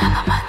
Nada my.